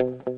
hopeless sinners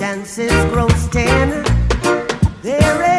chances grow thin. There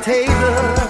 table.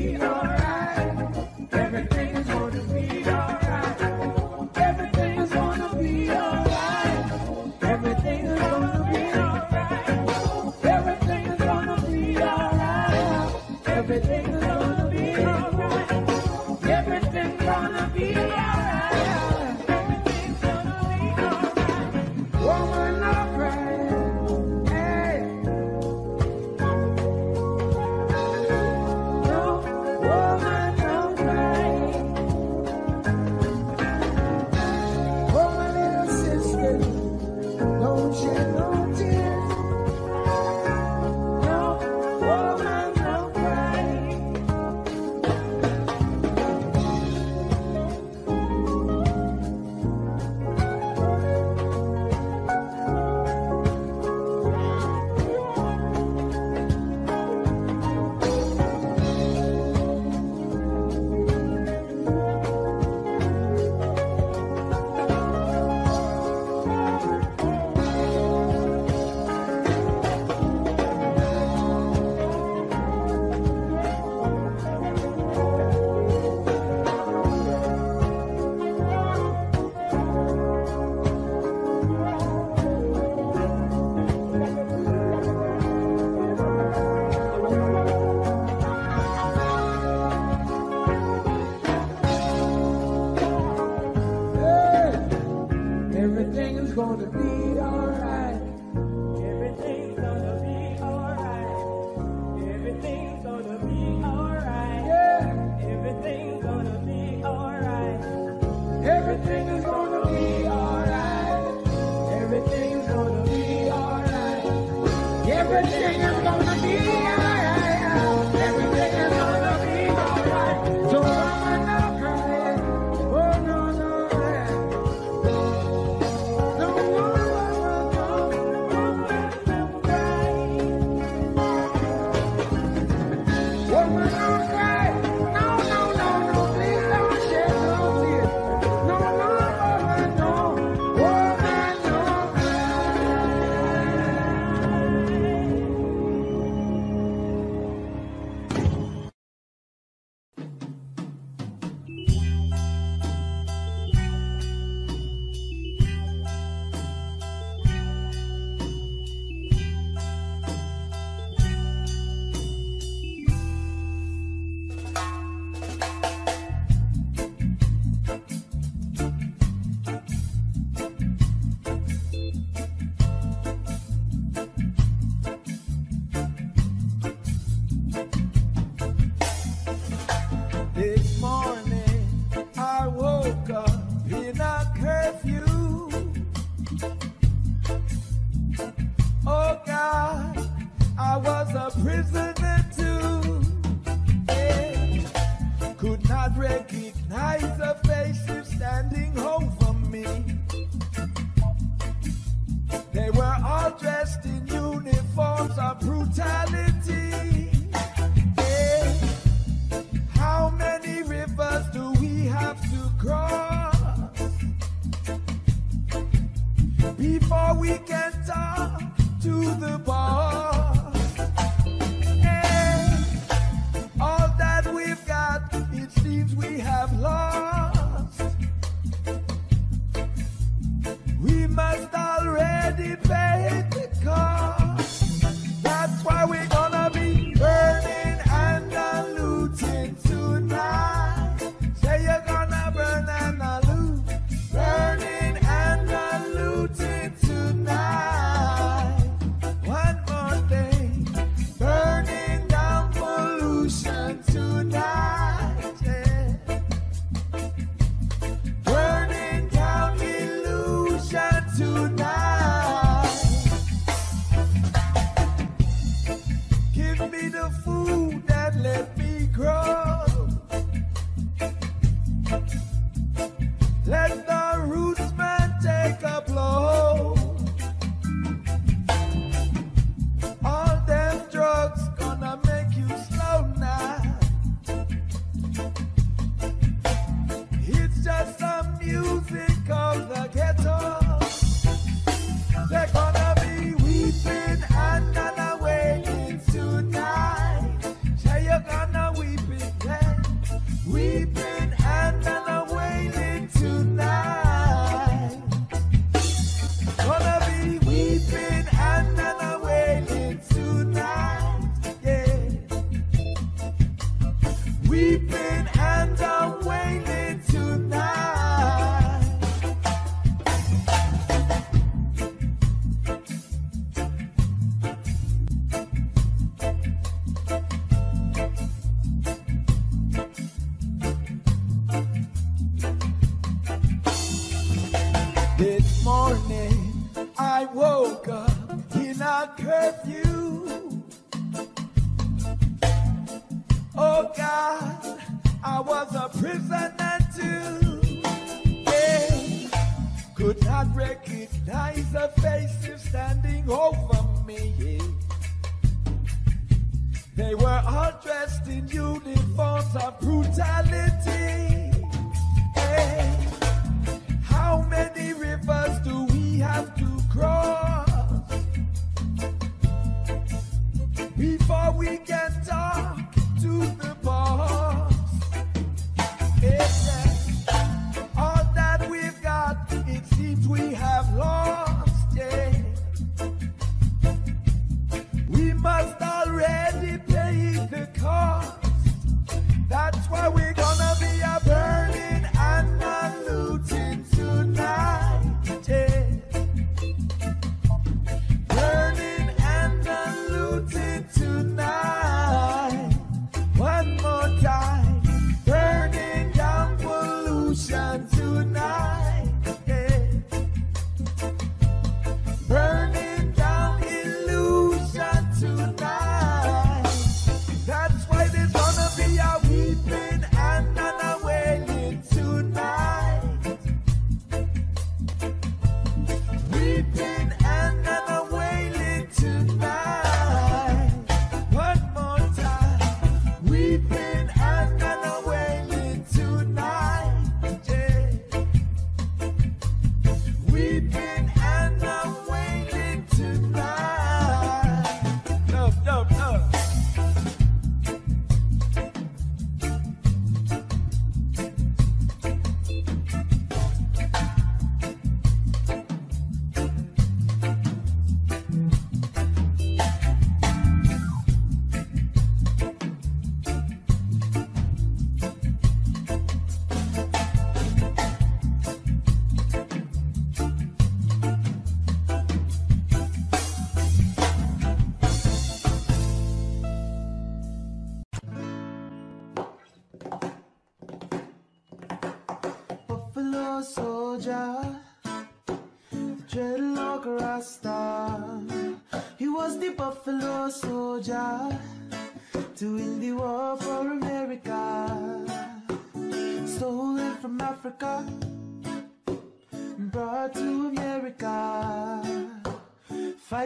Oh,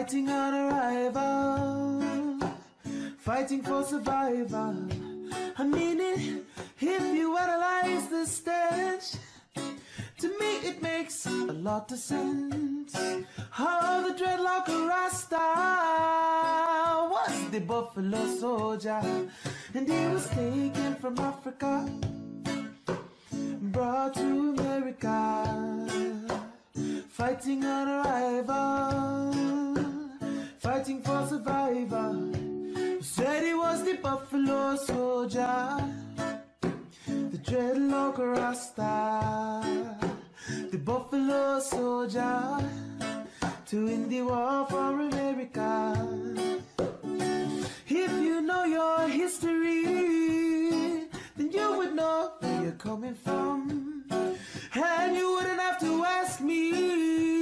fighting on arrival, fighting for survival. I mean it, if you analyze the stench, to me it makes a lot of sense. How the dreadlock Rasta was the buffalo soldier, and he was taken from Africa brought to America, fighting on arrival, fighting for survival. Said he was the Buffalo Soldier, the dreadlock Rasta, the Buffalo Soldier, to win the war for America. If you know your history, then you would know where you're coming from. And you wouldn't have to ask me,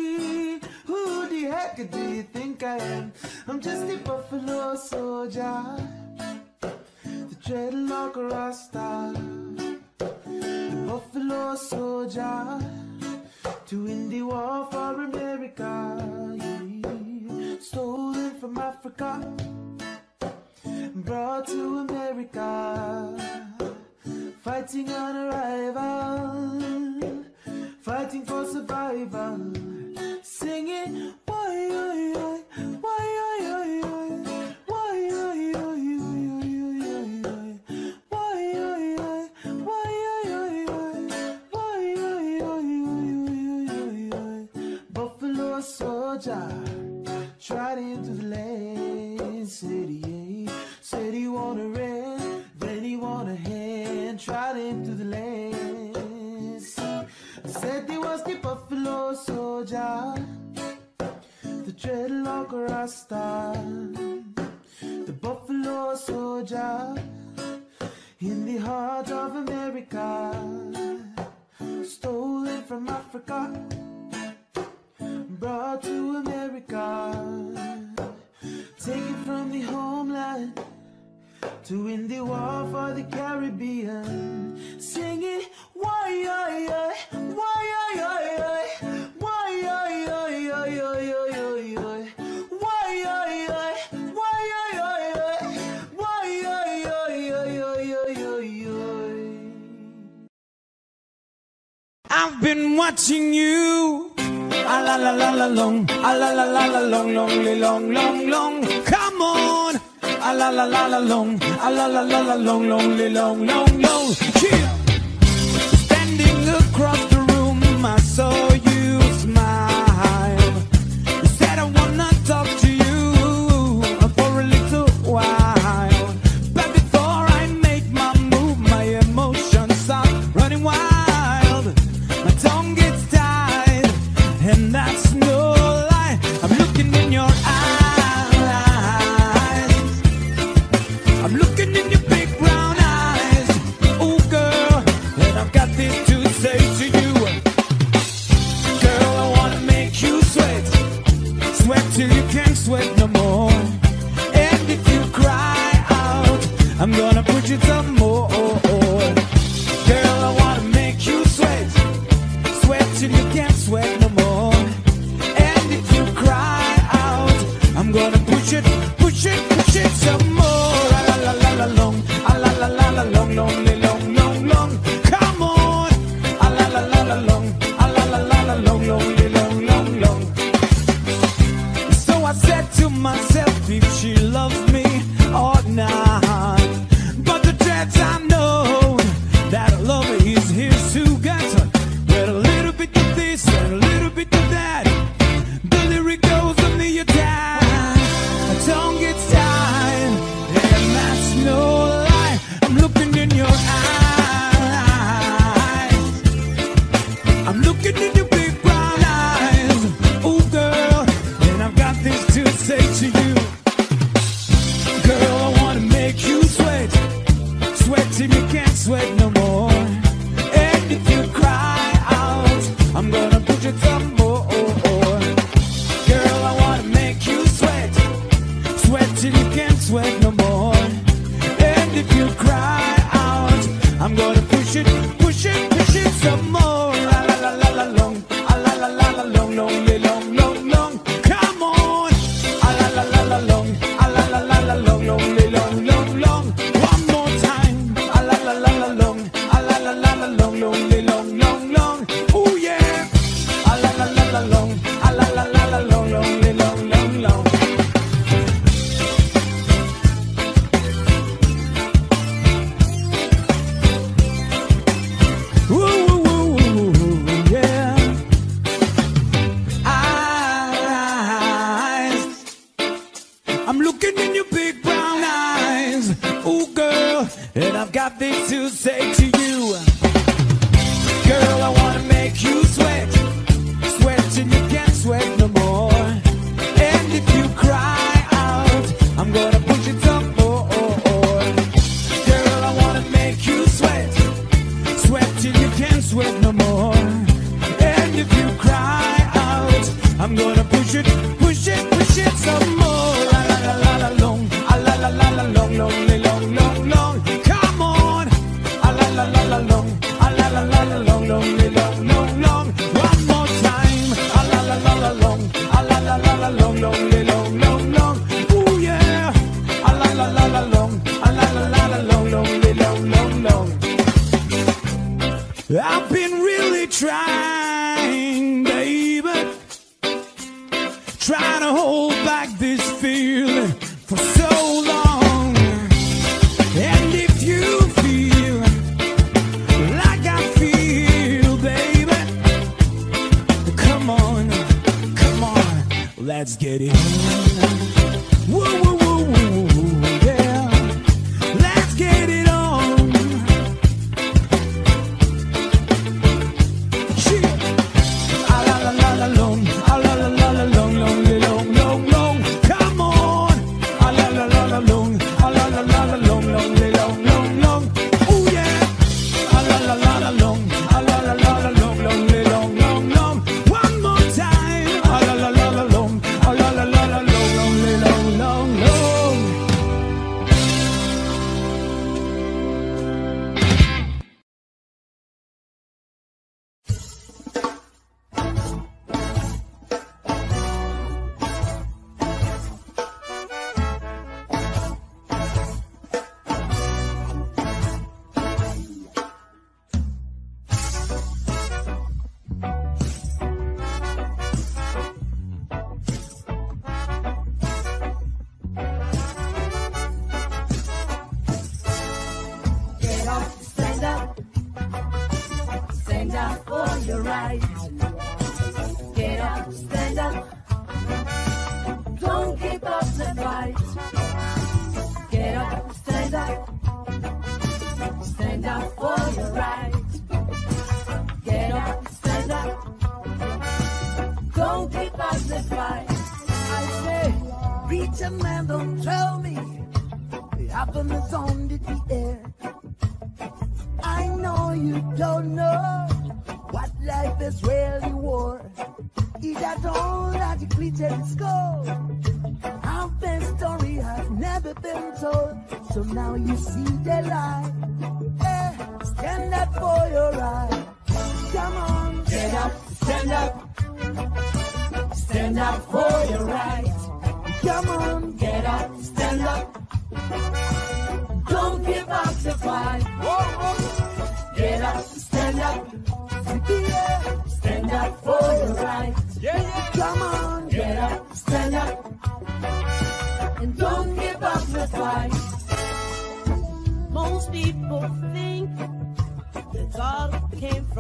do you think I am? I'm just a buffalo soldier, the dreadlock rasta, the buffalo soldier, win the war for America. Yeah. Stolen from Africa. Brought to America, fighting on arrival, fighting for survival, singing why tried into the land, said he said he want a red, then he want a the land. Said he was the buffalo soldier, dreadlock rasta, the buffalo soldier in the heart of America, stolen from Africa brought to America, taken from the homeland to win the war for the Caribbean, singing why why why why why been watching you. A la la la la long, a la la la la long, long, long, long, long. Come on. A la la la la long, a la la la la long, long, long, long, long. Yeah. Standing across the room, I saw you some more. Girl, I wanna make you sweat. Sweat till you can't sweat no more. And if you cry out, I'm gonna They to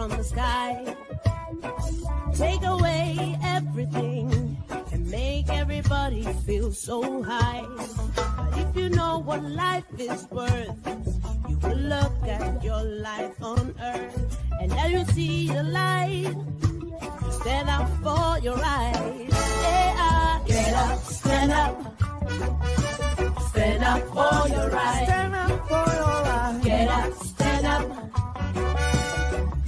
from the sky. Take away everything and make everybody feel so high. But if you know what life is worth, you will look at your life on earth and then you see the light. Stand up for your rights. Yeah. Get up, stand up. Stand up for your rights. Stand up for your rights. Get up, stand up.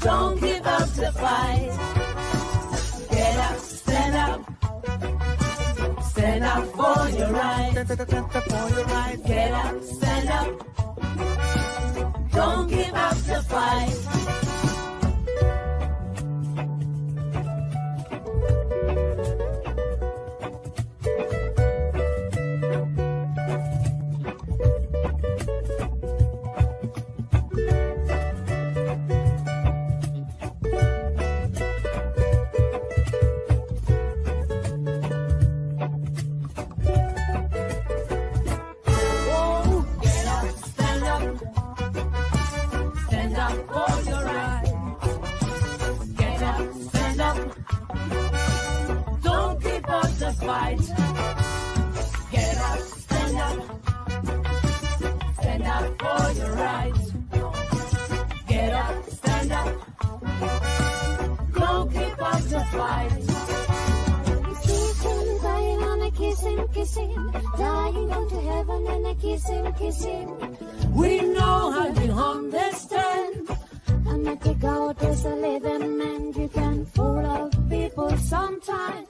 Don't give up the fight. Get up, stand up. Stand up for your right. Get up, stand up. Don't give up the fight. Fight. See him dying and I kiss him, kiss him. Dying on to heaven and I kiss him, kiss him. We know how to understand. And I take out as a living man. You can fool out people sometimes,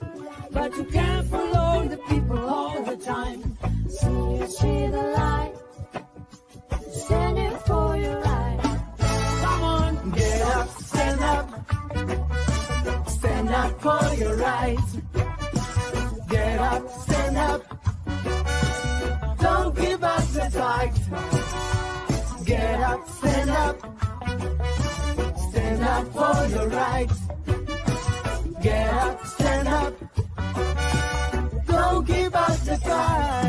But you can't follow the people all the time. See you see the light. For your rights. Get up, stand up. Don't give up the fight. Get up, stand up. Stand up for your rights. Get up, stand up. Don't give up the fight.